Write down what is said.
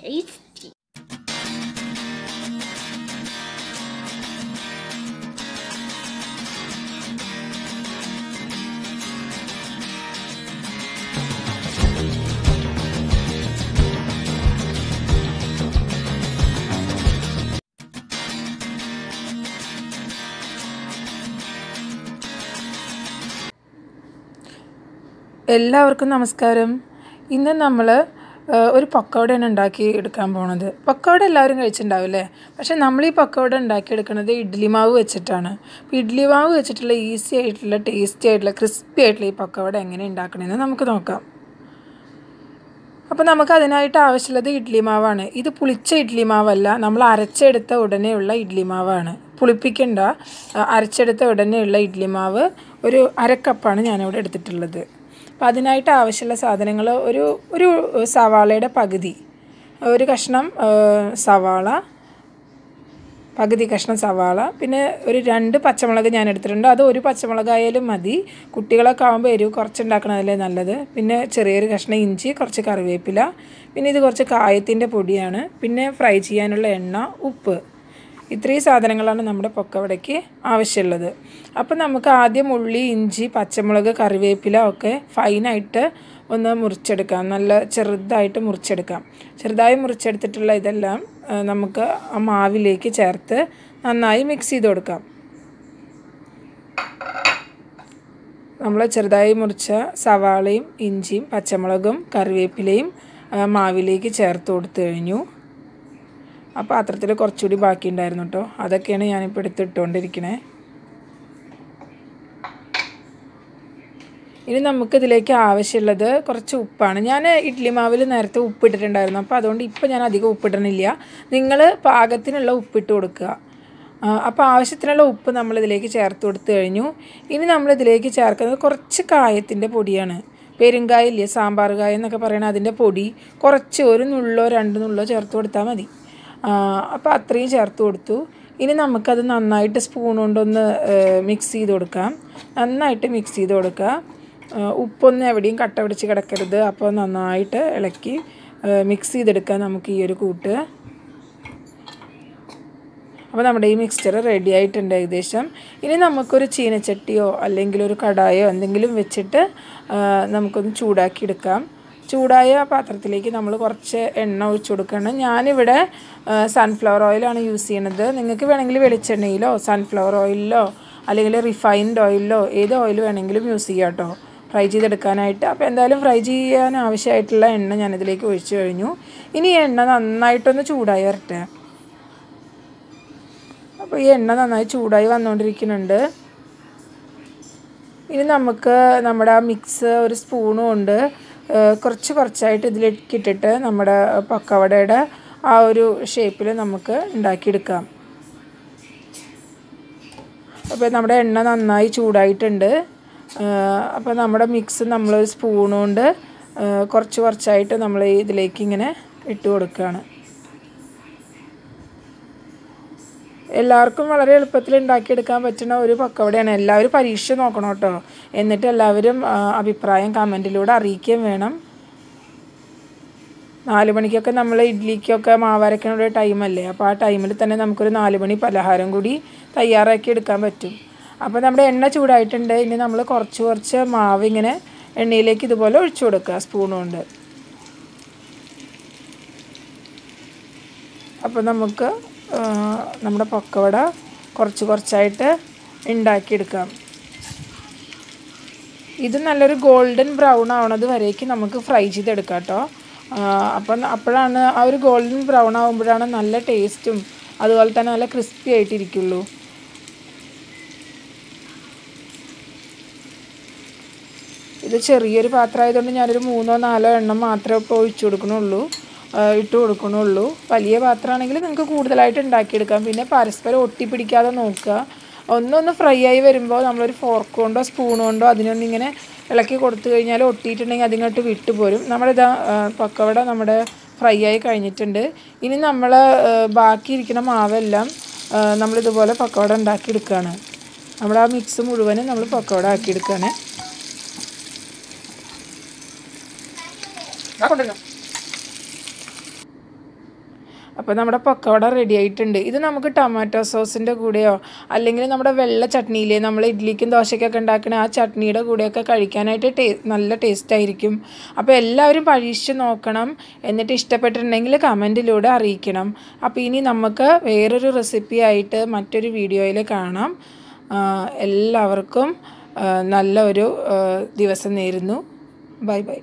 tasty. എല്ലാവർക്കും നമസ്കാരം ഇന്ന് നമ്മൾ ഒരു പക്കോടയാണ് ഉണ്ടാക്കി എടുക്കാൻ പോണത്. പക്കോട എല്ലാവരും കഴിച്ചിട്ടുണ്ടാവില്ലേ? പക്ഷേ നമ്മൾ ഈ പക്കോട ഉണ്ടാക്കി എടുക്കുന്നത് ഇഡ്ഡലി മാവ് വെച്ചിട്ടാണ്. അപ്പോൾ ഇഡ്ഡലി മാവ് വെച്ചിട്ടുള്ള ഈസി ആയിട്ടുള്ള ടേസ്റ്റി ആയിട്ടുള്ള ക്രിസ്പി ആയിട്ടുള്ള ഈ പക്കോട എങ്ങനെ ഉണ്ടാക്കണമെന്ന് നമുക്ക് നോക്കാം. അപ്പോൾ നമുക്ക് അതിനായിട്ട് ആവശ്യമുള്ളത് ഇഡ്ഡലി മാവാണ്. ഇത് പുളിച്ച ഇഡ്ഡലി മാവല്ല. നമ്മൾ അരച്ചെടുത്ത ഉടനെയുള്ള ഇഡ്ഡലി മാവാണ്. പുളിപ്പിക്കേണ്ട അരച്ചെടുത്ത ഉടനെയുള്ള ഇഡ്ഡലി മാവ് ഒരു അരക്കപ്പാണ് ഞാനിവിടെ എടുത്തിട്ടുള്ളത്. അപ്പോൾ അതിനായിട്ട് ആവശ്യമുള്ള സാധനങ്ങൾ ഒരു ഒരു സവാളയുടെ പകുതി. ഒരു കഷ്ണം സവാള പകുതി കഷ്ണം സവാള പിന്നെ ഒരു രണ്ട് പച്ചമുളക് ഞാൻ എടുത്തിട്ടുണ്ട്. അത് ഒരു പച്ചമുളകായാലും മതി. കുട്ടികളൊക്കെ ആകുമ്പോൾ എരിവ് കുറച്ച് ഉണ്ടാക്കണതല്ലേ നല്ലത്. പിന്നെ ചെറിയൊരു കഷ്ണം ഇഞ്ചി കുറച്ച് കറിവേപ്പില പിന്നെ ഇത് കുറച്ച് കായത്തിന്റെ പൊടിയാണ്. പിന്നെ ഫ്രൈ ചെയ്യാനുള്ള എണ്ണ ഉപ്പ്. ഇത്രയും സാധനങ്ങളാണ് നമ്മുടെ പൊക്കവടയ്ക്ക് ആവശ്യമുള്ളത്. അപ്പോൾ നമുക്ക് ആദ്യം ഉള്ളി ഇഞ്ചി പച്ചമുളക് കറിവേപ്പില ഒക്കെ ഫൈനായിട്ട് ഒന്ന് മുറിച്ചെടുക്കാം. നല്ല ചെറുതായിട്ട് മുറിച്ചെടുക്കാം. ചെറുതായി മുറിച്ചെടുത്തിട്ടുള്ള ഇതെല്ലാം നമുക്ക് ആ മാവിലേക്ക് ചേർത്ത് നന്നായി മിക്സ് ചെയ്ത് കൊടുക്കാം. നമ്മൾ ചെറുതായി മുറിച്ച സവാളയും ഇഞ്ചിയും പച്ചമുളകും കറിവേപ്പിലയും മാവിലേക്ക് ചേർത്ത് കൊടുത്തു കഴിഞ്ഞു. ആ പാത്രത്തിൽ കുറച്ചുകൂടി ബാക്കി ഉണ്ടായിരുന്നു കേട്ടോ അതൊക്കെയാണ് ഞാനിപ്പോൾ എടുത്തിട്ടുകൊണ്ടിരിക്കണേ ഇനി നമുക്കിതിലേക്ക് ആവശ്യമുള്ളത് കുറച്ച് ഉപ്പാണ്. ഞാൻ ഇഡ്ഡലി മാവിൽ നേരത്തെ ഉപ്പിട്ടിട്ടുണ്ടായിരുന്നു. അപ്പോൾ അതുകൊണ്ട് ഇപ്പോൾ ഞാൻ അധികം ഉപ്പിടണില്ല. നിങ്ങൾ പാകത്തിനുള്ള ഉപ്പിട്ട് കൊടുക്കുക. അപ്പോൾ ആവശ്യത്തിനുള്ള ഉപ്പ് നമ്മളിതിലേക്ക് ചേർത്ത് കൊടുത്തു കഴിഞ്ഞു. ഇനി നമ്മളിതിലേക്ക് ചേർക്കുന്നത് കുറച്ച് കായത്തിന്റെ പൊടിയാണ്. പെരുങ്കായ ഇല്ലേ സാമ്പാർ കായ എന്നൊക്കെ പറയണ അതിന്റെ പൊടി കുറച്ച് ഒരു നുള്ളോ രണ്ട് നുള്ളോ ചേർത്ത് കൊടുത്താൽ മതി. അപ്പോൾ അത്രയും ചേർത്ത് കൊടുത്തു. ഇനി നമുക്കത് നന്നായിട്ട് സ്പൂൺ കൊണ്ടൊന്ന് മിക്സ് ചെയ്ത് കൊടുക്കാം. നന്നായിട്ട് മിക്സ് ചെയ്ത് കൊടുക്കുക. ഉപ്പൊന്നും എവിടെയും കട്ട പിടിച്ച് കിടക്കരുത്. അപ്പോൾ നന്നായിട്ട് ഇളക്കി മിക്സ് ചെയ്തെടുക്കാം നമുക്ക് ഈ ഒരു കൂട്ട്. അപ്പോൾ നമ്മുടെ ഈ മിക്സ്ചർ റെഡി ആയിട്ടുണ്ട് ഏകദേശം. ഇനി നമുക്കൊരു ചീനച്ചട്ടിയോ അല്ലെങ്കിൽ ഒരു കടായോ എന്തെങ്കിലും വെച്ചിട്ട് നമുക്കൊന്ന് ചൂടാക്കി എടുക്കാം ചൂടായ പാത്രത്തിലേക്ക് നമ്മൾ കുറച്ച് എണ്ണ ഒഴിച്ചു കൊടുക്കണം. ഞാനിവിടെ സൺഫ്ലവർ ഓയിലാണ് യൂസ് ചെയ്യണത്. നിങ്ങൾക്ക് വേണമെങ്കിൽ വെളിച്ചെണ്ണയിലോ സൺഫ്ലവർ ഓയിലിലോ അല്ലെങ്കിൽ റിഫൈൻഡ് ഓയിലിലോ ഏത് ഓയിൽ വേണമെങ്കിലും യൂസ് ചെയ്യാം കേട്ടോ. ഫ്രൈ ചെയ്തെടുക്കാനായിട്ട്. അപ്പോൾ എന്തായാലും ഫ്രൈ ചെയ്യാൻ ആവശ്യമായിട്ടുള്ള എണ്ണ ഞാനിതിലേക്ക് ഒഴിച്ചു കഴിഞ്ഞു. ഇനി എണ്ണ നന്നായിട്ടൊന്ന് ചൂടായി വരട്ടെ. അപ്പോൾ ഈ എണ്ണ നന്നായി ചൂടായി വന്നുകൊണ്ടിരിക്കുന്നുണ്ട് ഇനി നമുക്ക് നമ്മുടെ ആ മിക്സ് ഒരു സ്പൂണും ഏഹ്, കുറച്ച് കുറച്ചായിട്ട് ഇതിലേക്ക് ഇട്ടിട്ട് നമ്മുടെ പക്കവടയുടെ ആ ഒരു ഷേപ്പിൽ നമുക്ക് ഉണ്ടാക്കിയെടുക്കാം. അപ്പോൾ നമ്മുടെ എണ്ണ നന്നായി ചൂടായിട്ടുണ്ട്. അപ്പോൾ നമ്മുടെ മിക്സ് നമ്മളൊരു സ്പൂൺ കൊണ്ട് കുറച്ച് കുറച്ചായിട്ട് നമ്മൾ ഇതിലേക്ക് ഇങ്ങനെ ഇട്ട് കൊടുക്കുകയാണ് എല്ലാവർക്കും വളരെ എളുപ്പത്തിൽ ഉണ്ടാക്കിയെടുക്കാൻ പറ്റുന്ന ഒരു പക്കവടയാണ്. എല്ലാവരും പരീക്ഷ നോക്കണം കേട്ടോ. എന്നിട്ട് എല്ലാവരും അഭിപ്രായം കമന്റിലൂടെ അറിയിക്കുകയും വേണം. നാല് മണിക്കൊക്കെ നമ്മൾ ഇഡ്ഡലിക്കൊക്കെ മാവരയ്ക്കുന്ന ഒരു ടൈമല്ലേ അപ്പോൾ ആ ടൈമിൽ തന്നെ നമുക്കൊരു നാല് മണി പലഹാരം കൂടി തയ്യാറാക്കി എടുക്കാൻ പറ്റും. അപ്പോൾ നമ്മുടെ എണ്ണ ചൂടായിട്ടുണ്ട്. ഇനി നമ്മൾ കുറച്ച് കുറച്ച് മാവ് ഇങ്ങനെ എണ്ണയിലേക്ക് ഇതുപോലെ ഒഴിച്ചു കൊടുക്കുക സ്പൂൺ കൊണ്ട്. അപ്പോൾ നമുക്ക് നമ്മുടെ പക്കവട കുറച്ച് കുറച്ചായിട്ട് ഉണ്ടാക്കിയെടുക്കാം ഇത് നല്ലൊരു ഗോൾഡൻ ബ്രൗൺ ആവണത് വരേക്ക് നമുക്ക് ഫ്രൈ ചെയ്തെടുക്കാം കേട്ടോ അപ്പം അപ്പോഴാണ് ആ ഒരു ഗോൾഡൻ ബ്രൗൺ ആകുമ്പോഴാണ് നല്ല ടേസ്റ്റും അതുപോലെ തന്നെ നല്ല ക്രിസ്പി ആയിട്ടിരിക്കുള്ളൂ. ഇത് ചെറിയൊരു പാത്രമായതുകൊണ്ട് ഞാനൊരു മൂന്നോ നാലോ എണ്ണം മാത്രമേ ഇപ്പോൾ ഒഴിച്ചു കൊടുക്കണുള്ളൂ. ഇട്ട് കൊടുക്കണുള്ളൂ. വലിയ പാത്രമാണെങ്കിൽ നിങ്ങൾക്ക് കൂടുതലായിട്ട് ഉണ്ടാക്കിയെടുക്കാം. പിന്നെ പരസ്പരം ഒട്ടിപ്പിടിക്കാതെ നോക്കുക. ഒന്നൊന്ന് ഫ്രൈ ആയി വരുമ്പോൾ നമ്മളൊരു ഫോർക്ക് കൊണ്ടോ സ്പൂൺ കൊണ്ടോ അതിനൊന്നിങ്ങനെ ഇളക്കി കൊടുത്തു കഴിഞ്ഞാൽ ഒട്ടിയിട്ടുണ്ടെങ്കിൽ അതിങ്ങോട്ട് വിട്ടു പോരും നമ്മളിതാ ആ, പക്കവട നമ്മുടെ ഫ്രൈ ആയി കഴിഞ്ഞിട്ടുണ്ട്. ഇനി നമ്മൾ ബാക്കിയിരിക്കുന്ന മാവെല്ലാം നമ്മളിതുപോലെ പക്കവട ഉണ്ടാക്കിയെടുക്കുകയാണ്. നമ്മൾ ആ മിക്സ് മുഴുവനും നമ്മൾ പക്കവട ആക്കിയെടുക്കുകയാണ്. അപ്പോൾ നമ്മുടെ പക്കവട റെഡി ആയിട്ടുണ്ട്. ഇത് നമുക്ക് ടൊമാറ്റോ സോസിന്റെ കൂടെയോ അല്ലെങ്കിൽ നമ്മുടെ വെള്ള ചട്നിയിലെ നമ്മൾ ഇഡ്ഡലിക്കും ദോശയ്ക്കൊക്കെ ഉണ്ടാക്കുന്ന ആ ചട്നിയുടെ കൂടെയൊക്കെ കഴിക്കാനായിട്ട് ടേ നല്ല ടേസ്റ്റ് ആയിരിക്കും. അപ്പോൾ എല്ലാവരും പരീക്ഷിച്ച് നോക്കണം. എന്നിട്ട് ഇഷ്ടപ്പെട്ടിട്ടുണ്ടെങ്കിൽ കമന്റിലൂടെ അറിയിക്കണം. അപ്പോൾ ഇനി നമുക്ക് വേറൊരു റെസിപ്പി ആയിട്ട് മറ്റൊരു വീഡിയോയിൽ കാണാം. എല്ലാവർക്കും നല്ല ഒരു ദിവസം നേരുന്നു. Bye bye.